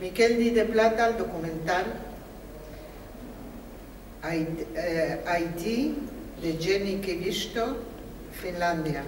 Miquel Di de Plata documental Haití, eh, de Jenny Kivisto, Finlandia.